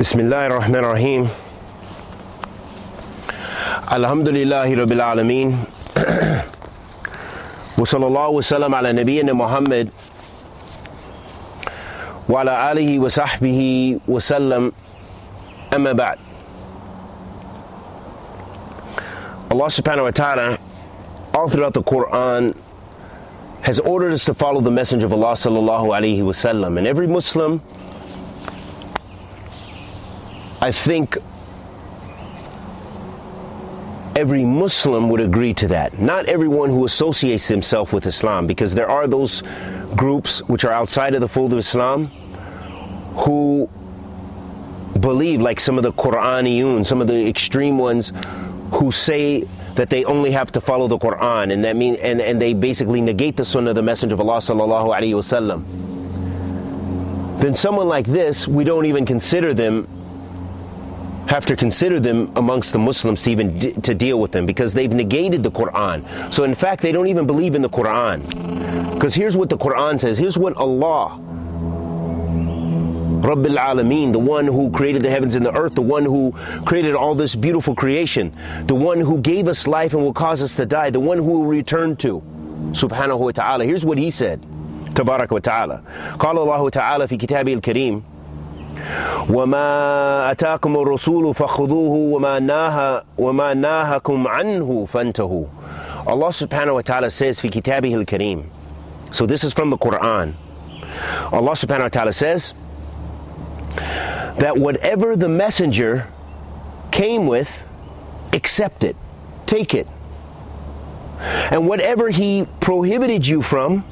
بسم الله الرحمن الرحيم الحمد لله رب العالمين وصلى الله وسلم على نبينا محمد وعلى آله وصحبه وسلم أما بعد Allah subhanahu wa ta'ala all throughout the Quran has ordered us to follow the Messenger of Allah sallallahu alaihi wasallam and every Muslim I think every Muslim would agree to that. Not everyone who associates himself with Islam, because there are those groups which are outside of the fold of Islam who believe, like some of the Quraniyun, some of the extreme ones who say that they only have to follow the Quran, and that mean and, and they basically negate the Sunnah of the Messenger of Allah sallallahu alaihi wasallam. Then someone like this, we don't even consider them have to consider them amongst the Muslims to even d- to deal with them because they've negated the Quran. So in fact, they don't even believe in the Quran. Because here's what the Quran says. Here's what Allah Rabbil Alameen, the one who created the heavens and the earth, the one who created all this beautiful creation, the one who gave us life and will cause us to die, the one who will return to. Subhanahu wa ta'ala. Here's what he said. تبارك وتعالى قال الله تعالى في كتابه الكريم وما أتاكم الرسول فخذوه وما ناها وما ناهكم عنه فانتهوا Allah subhanahu wa ta'ala says في كتابه الكريم So this is from the Quran Allah subhanahu wa ta'ala says that whatever the messenger came with accept it take it and whatever he prohibited you from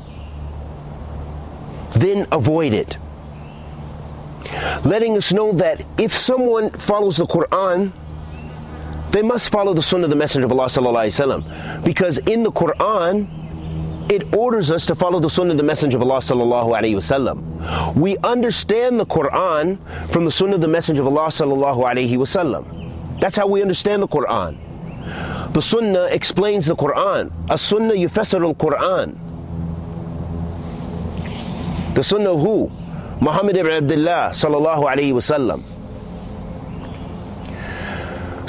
then avoid it letting us know that if someone follows the Quran, they must follow the Sunnah of the Messenger of Allah because in the Quran it orders us to follow the Sunnah of the Messenger of Allah sallallahu alaihi wasallam. We understand the Quran from the Sunnah of the Messenger of Allah sallallahu alaihi wasallam. That's how we understand the Quran. The Sunnah explains the Quran. A Sunnah yufassir al-Quran. The Sunnah of who? Muhammad ibn Abdullah sallallahu alayhi wasallam.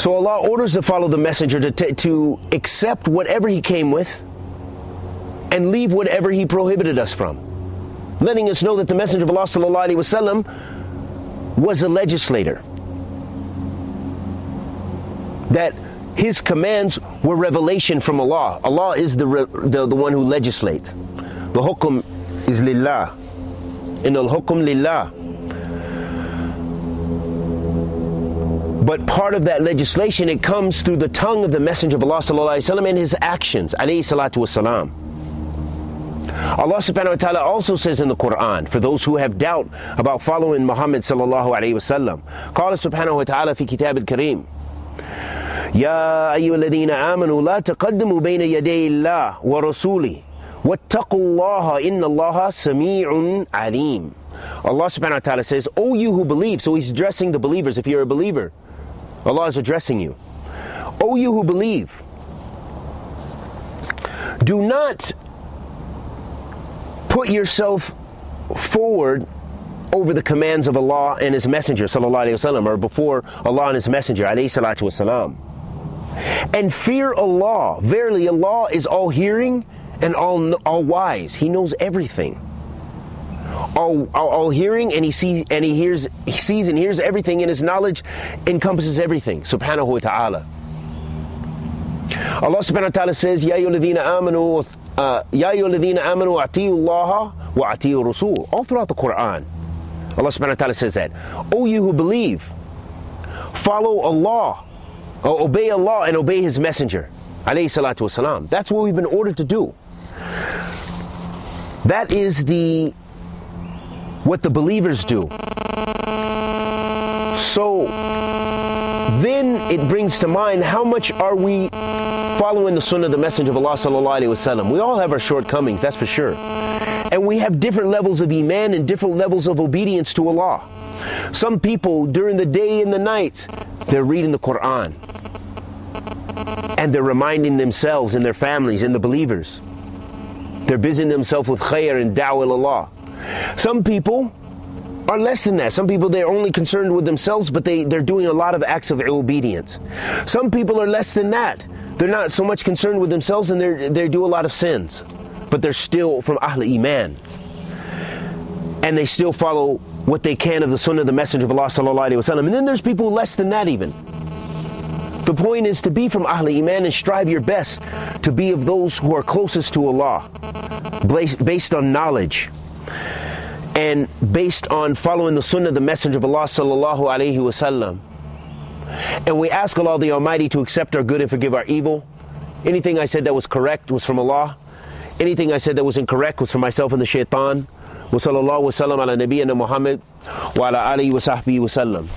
So Allah orders to follow the messenger to, to accept whatever he came with and leave whatever he prohibited us from. Letting us know that the messenger of Allah sallallahu alayhi wasallam was a legislator. That his commands were revelation from Allah. Allah is the, the, the one who legislates. The hukum is lillah. In al hukum lillah. But part of that legislation, it comes through the tongue of the Messenger of Allah وسلم, and his actions, alayhi salatu wasalam. Allah subhanahu wa ta'ala also says in the Quran, for those who have doubt about following Muhammad sallallahu alayhi wasallam, قال سبحانه وتعالى في كتاب الكريم يا أيها الذين آمنوا لا تقدموا بين يدي الله ورسوله واتقوا الله إن الله سميع عليم Allah subhanahu wa ta'ala says, O you who believe, so he's addressing the believers if you're a believer. Allah is addressing you. O you who believe, do not put yourself forward over the commands of Allah and His Messenger, sallallahu alayhi wasallam, or before Allah and His Messenger, alayhi salatu wasalam. And fear Allah. Verily, Allah is all hearing and all, all wise. He knows everything. All, all, all, hearing and he sees and he hears he sees and hears everything and his knowledge encompasses everything. Subhanahu wa ta'ala. Allah subhanahu wa ta'ala says ya ayyuhalladhina amanu uh, ya amanu wa atiyu rasul. All throughout the Quran Allah subhanahu wa ta'ala says that. O you who believe follow Allah obey Allah and obey his messenger alayhi salatu wasalam that's what we've been ordered to do that is the what the believers do. So then it brings to mind how much are we following the sunnah of the messenger of Allah sallallahu alaihi wasallam. We all have our shortcomings, that's for sure. And we have different levels of iman and different levels of obedience to Allah. Some people during the day and the night, they're reading the Quran. And they're reminding themselves and their families and the believers. They're busying themselves with khair and da'wah Allah. Some people are less than that. Some people they're only concerned with themselves, but they, they're doing a lot of acts of obedience. Some people are less than that. They're not so much concerned with themselves and they they do a lot of sins. But they're still from Ahl Iman. And they still follow what they can of the Sunnah of the Messenger of Allah. And then there's people less than that even. The point is to be from Ahl Iman and strive your best to be of those who are closest to Allah, based on knowledge and based on following the Sunnah of the Messenger of Allah sallallahu alaihi wasallam. And we ask Allah the Almighty to accept our good and forgive our evil. Anything I said that was correct was from Allah. Anything I said that was incorrect was from myself and the shaitan. وصلى الله وسلم على نبينا محمد وعلى آله وصحبه وسلم